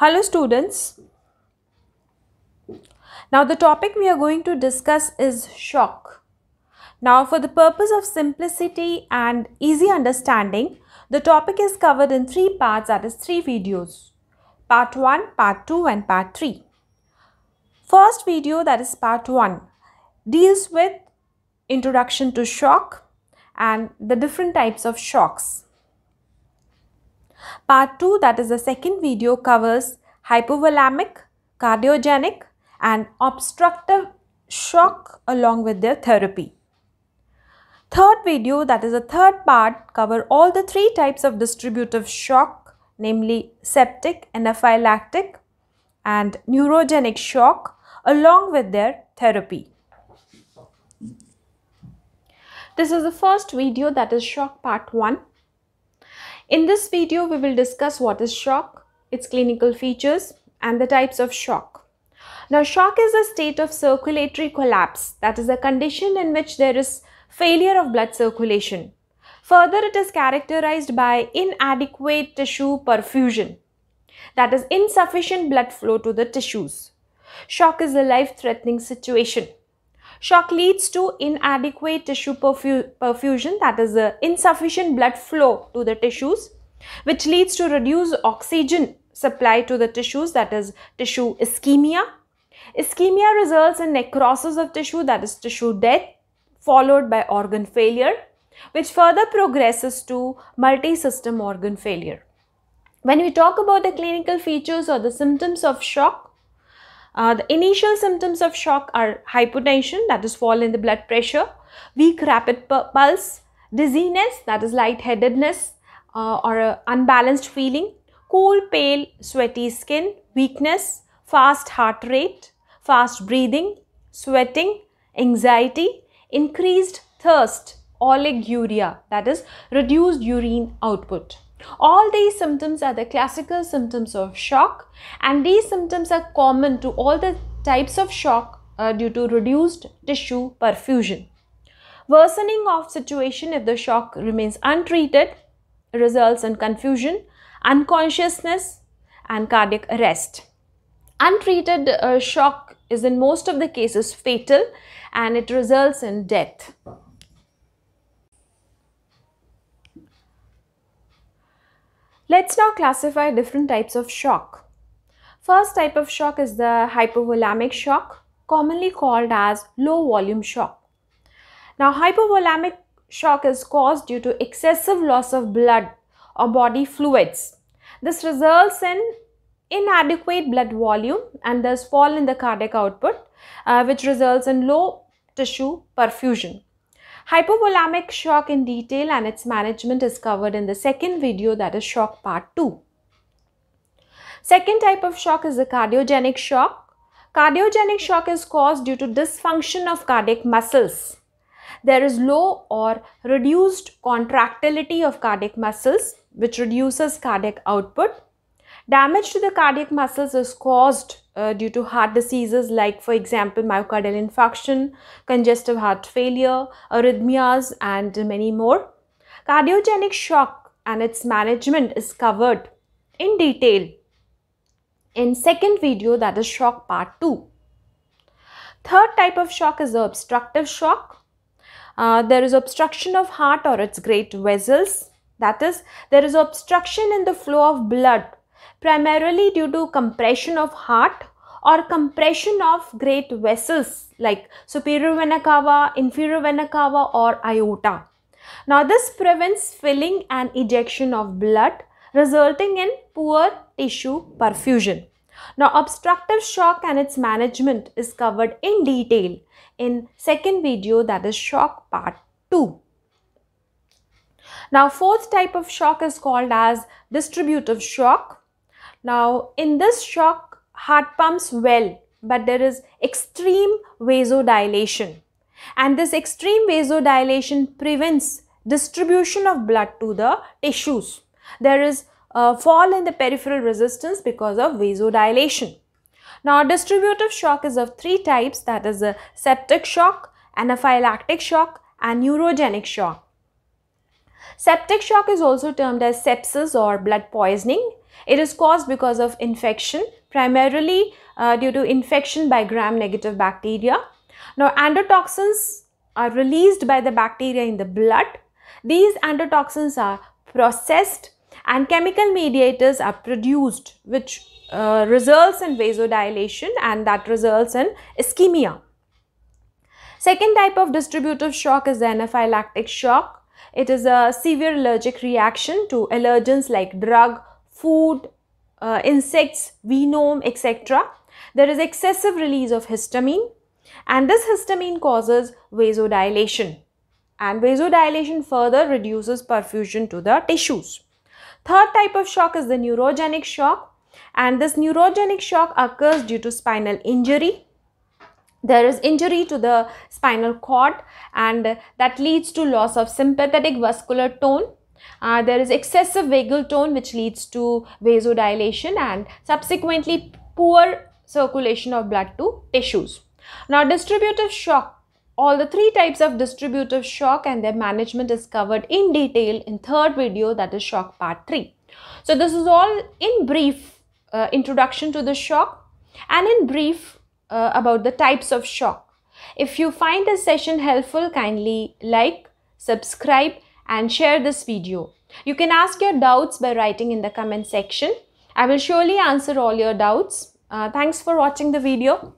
Hello students. Now the topic we are going to discuss is shock. Now for the purpose of simplicity and easy understanding, the topic is covered in three parts that is three videos. Part 1, Part 2 and Part 3. First video that is Part 1 deals with introduction to shock and the different types of shocks. Part 2 that is the second video covers hypovolemic, cardiogenic and obstructive shock along with their therapy. Third video that is the third part cover all the three types of distributive shock namely septic, anaphylactic and neurogenic shock along with their therapy. This is the first video that is shock part 1. In this video, we will discuss what is shock, its clinical features and the types of shock. Now, shock is a state of circulatory collapse. That is a condition in which there is failure of blood circulation. Further, it is characterized by inadequate tissue perfusion. That is insufficient blood flow to the tissues. Shock is a life-threatening situation. Shock leads to inadequate tissue perfu perfusion, that is, uh, insufficient blood flow to the tissues, which leads to reduced oxygen supply to the tissues, that is, tissue ischemia. Ischemia results in necrosis of tissue, that is, tissue death, followed by organ failure, which further progresses to multi-system organ failure. When we talk about the clinical features or the symptoms of shock, uh, the initial symptoms of shock are hypotension, that is fall in the blood pressure, weak rapid pulse, dizziness, that is lightheadedness uh, or unbalanced feeling, cool, pale, sweaty skin, weakness, fast heart rate, fast breathing, sweating, anxiety, increased thirst, oliguria, that is reduced urine output. All these symptoms are the classical symptoms of shock and these symptoms are common to all the types of shock uh, due to reduced tissue perfusion. Worsening of situation if the shock remains untreated results in confusion, unconsciousness and cardiac arrest. Untreated uh, shock is in most of the cases fatal and it results in death. Let's now classify different types of shock. First type of shock is the hypovolemic shock, commonly called as low volume shock. Now, hypovolemic shock is caused due to excessive loss of blood or body fluids. This results in inadequate blood volume and thus fall in the cardiac output, uh, which results in low tissue perfusion. Hypovolemic shock in detail and its management is covered in the second video that is shock part 2. Second type of shock is the cardiogenic shock. Cardiogenic shock is caused due to dysfunction of cardiac muscles. There is low or reduced contractility of cardiac muscles which reduces cardiac output. Damage to the cardiac muscles is caused uh, due to heart diseases like for example myocardial infarction, congestive heart failure, arrhythmias and many more. Cardiogenic shock and its management is covered in detail in second video that is shock part 2. Third type of shock is the obstructive shock. Uh, there is obstruction of heart or its great vessels. That is, there is obstruction in the flow of blood primarily due to compression of heart or compression of great vessels like superior vena cava, inferior vena cava or aorta. Now this prevents filling and ejection of blood resulting in poor tissue perfusion. Now obstructive shock and its management is covered in detail in second video that is shock part 2. Now fourth type of shock is called as distributive shock now, in this shock, heart pumps well, but there is extreme vasodilation. And this extreme vasodilation prevents distribution of blood to the tissues. There is a fall in the peripheral resistance because of vasodilation. Now, distributive shock is of three types that is a septic shock, anaphylactic shock and neurogenic shock. Septic shock is also termed as sepsis or blood poisoning It is caused because of infection, primarily uh, due to infection by gram-negative bacteria. Now, endotoxins are released by the bacteria in the blood. These endotoxins are processed and chemical mediators are produced which uh, results in vasodilation and that results in ischemia. Second type of distributive shock is the anaphylactic shock. It is a severe allergic reaction to allergens like drug, food, uh, insects, venom, etc. There is excessive release of histamine and this histamine causes vasodilation and vasodilation further reduces perfusion to the tissues. Third type of shock is the neurogenic shock and this neurogenic shock occurs due to spinal injury there is injury to the spinal cord and that leads to loss of sympathetic vascular tone uh, there is excessive vagal tone which leads to vasodilation and subsequently poor circulation of blood to tissues. Now distributive shock. All the three types of distributive shock and their management is covered in detail in third video that is shock part 3 so this is all in brief uh, introduction to the shock and in brief uh, about the types of shock. If you find this session helpful, kindly like, subscribe and share this video. You can ask your doubts by writing in the comment section. I will surely answer all your doubts. Uh, thanks for watching the video.